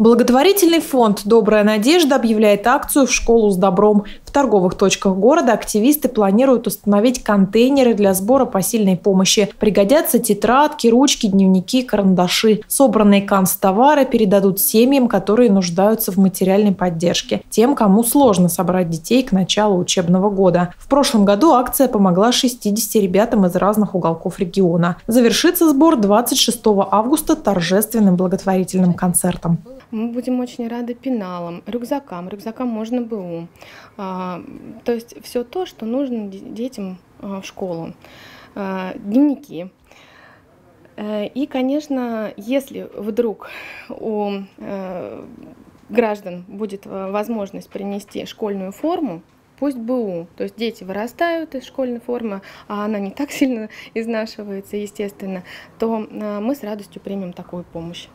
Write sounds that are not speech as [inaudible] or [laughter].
Благотворительный фонд «Добрая надежда» объявляет акцию «В школу с добром». В торговых точках города активисты планируют установить контейнеры для сбора посильной помощи. Пригодятся тетрадки, ручки, дневники, карандаши. Собранные канцтовары передадут семьям, которые нуждаются в материальной поддержке. Тем, кому сложно собрать детей к началу учебного года. В прошлом году акция помогла 60 ребятам из разных уголков региона. Завершится сбор 26 августа торжественным благотворительным концертом. Мы будем очень рады пеналам, рюкзакам. Рюкзакам можно БУ. А, то есть все то, что нужно детям а, в школу. А, дневники. Э, и, конечно, если вдруг у э, граждан будет э, возможность принести школьную форму, пусть БУ. То есть дети вырастают из школьной формы, а она не так сильно [laughs] изнашивается, естественно, то мы с радостью примем такую помощь.